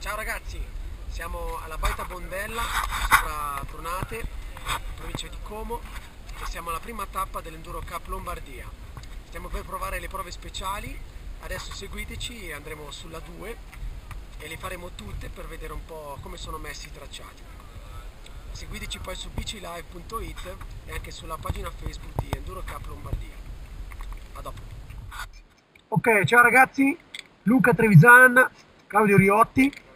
Ciao ragazzi, siamo alla Baita Bondella, sopra Tronate, provincia di Como e siamo alla prima tappa dell'Enduro Cup Lombardia. Stiamo per provare le prove speciali, adesso seguiteci e andremo sulla 2 e le faremo tutte per vedere un po' come sono messi i tracciati. Seguiteci poi su bicilive.it e anche sulla pagina Facebook di Enduro Cup Lombardia. A dopo. Ok, ciao ragazzi, Luca Trevisan, Claudio Riotti.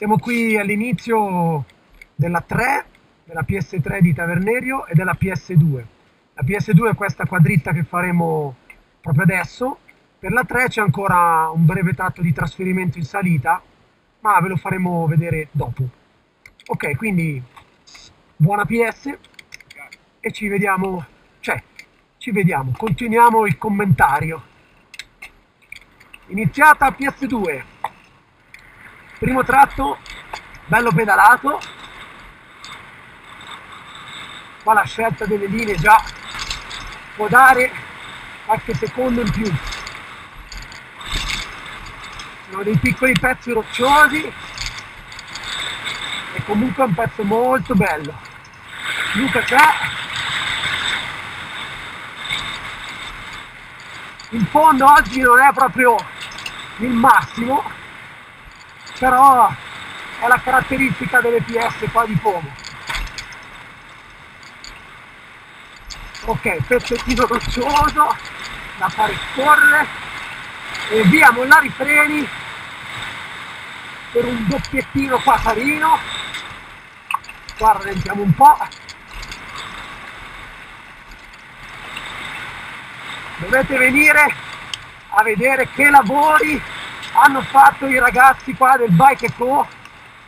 Siamo qui all'inizio della 3, della PS3 di Tavernerio e della PS2. La PS2 è questa quadritta che faremo proprio adesso. Per la 3 c'è ancora un breve tratto di trasferimento in salita, ma ve lo faremo vedere dopo. Ok, quindi buona PS e ci vediamo, cioè, ci vediamo, continuiamo il commentario. Iniziata PS2, primo tratto, bello pedalato, qua la scelta delle linee già può dare qualche secondo in più. Sono dei piccoli pezzi rocciosi e comunque è un pezzo molto bello. Luca c'è. In fondo oggi non è proprio il massimo, però è la caratteristica delle PS qua di Como. Ok, pezzettino roccioso da fare scorrere. E via mollare i freni per un doppiettino qua carino. Qua rallentiamo un po' dovete venire a vedere che lavori hanno fatto i ragazzi qua del Bike Co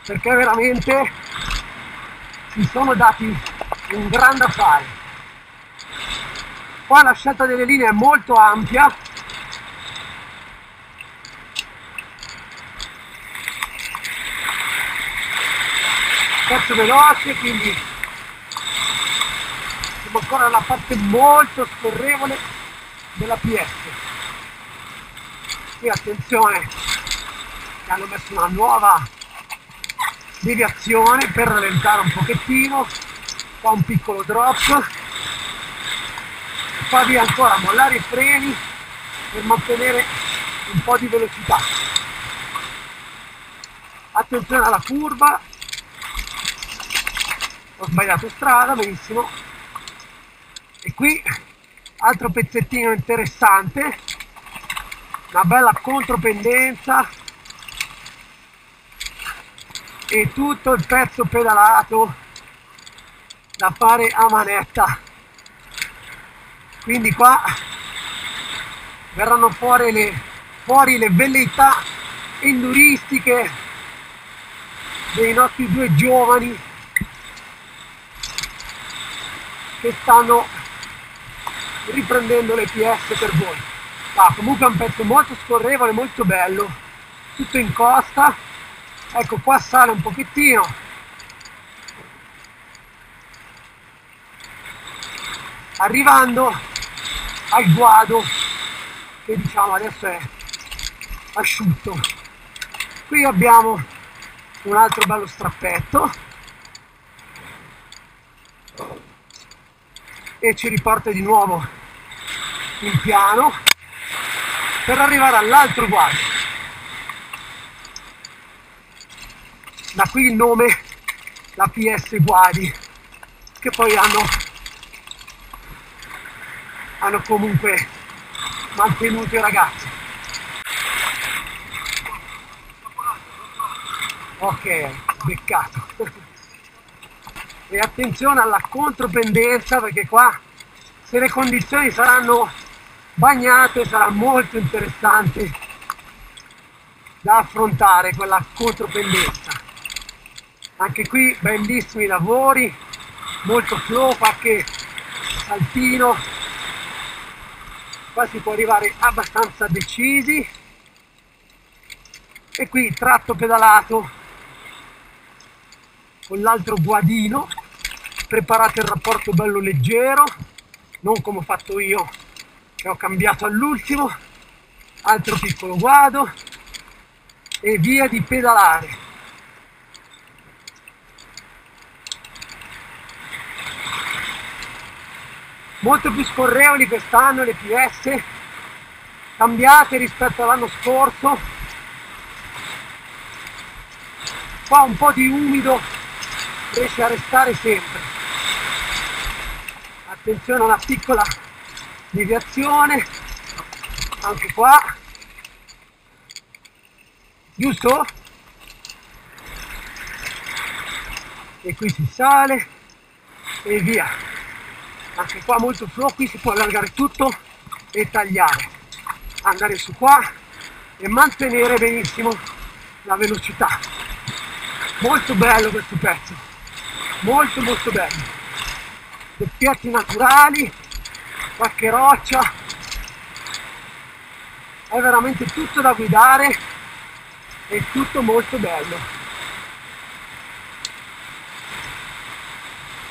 perché veramente si sono dati un gran da fare. Qua la scelta delle linee è molto ampia. Pezzo veloce quindi siamo ancora nella parte molto scorrevole della PS qui attenzione. Che hanno messo una nuova deviazione per rallentare un pochettino. Qua un piccolo drop. Qua via ancora mollare i freni per mantenere un po' di velocità. Attenzione alla curva. Ho sbagliato strada, benissimo. E qui altro pezzettino interessante, una bella contropendenza e tutto il pezzo pedalato da fare a manetta. Quindi qua verranno fuori le, fuori le velleità enduristiche dei nostri due giovani che stanno riprendendo le PS per voi. Ah, comunque è un pezzo molto scorrevole, molto bello, tutto in costa. Ecco qua sale un pochettino. Arrivando al guado che diciamo adesso è asciutto. Qui abbiamo un altro bello strappetto e ci riporta di nuovo in piano per arrivare all'altro guaio. Da qui il nome, la PS Guadi, che poi hanno, hanno comunque mantenuto i ragazzi. Ok, beccato e attenzione alla contropendenza perché qua se le condizioni saranno bagnate sarà molto interessante da affrontare quella contropendenza. Anche qui bellissimi lavori molto flow qualche saltino. Qua si può arrivare abbastanza decisi. E qui tratto pedalato con l'altro guadino. Preparate il rapporto bello leggero, non come ho fatto io che ho cambiato all'ultimo, altro piccolo guado, e via di pedalare. Molto più scorrevoli quest'anno le PS, cambiate rispetto all'anno scorso. Qua un po' di umido riesce a restare sempre. Attenzione a una piccola deviazione, anche qua giusto? E qui si sale e via. Anche qua molto flow, qui si può allargare tutto e tagliare. Andare su qua e mantenere benissimo la velocità. Molto bello questo pezzo, molto molto bello. Doppiati naturali, qualche roccia, è veramente tutto da guidare è tutto molto bello.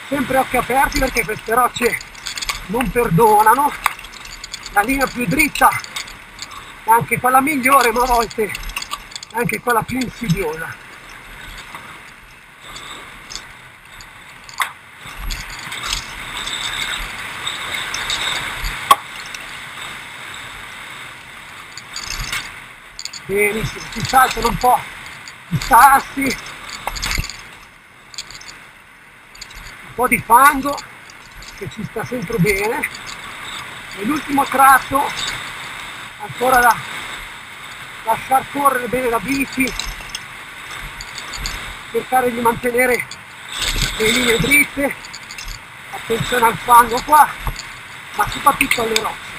Sempre occhi aperti perché queste rocce non perdonano. La linea più dritta è anche quella migliore ma a volte è anche quella più insidiosa benissimo, si saltano un po' i sassi, un po' di fango che ci sta sempre bene. E l'ultimo tratto ancora da lasciar correre bene la bici cercare di mantenere le linee dritte. Attenzione al fango qua ma soprattutto alle rocce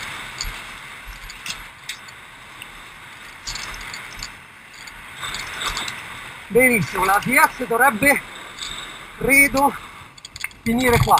benissimo la DS dovrebbe credo finire qua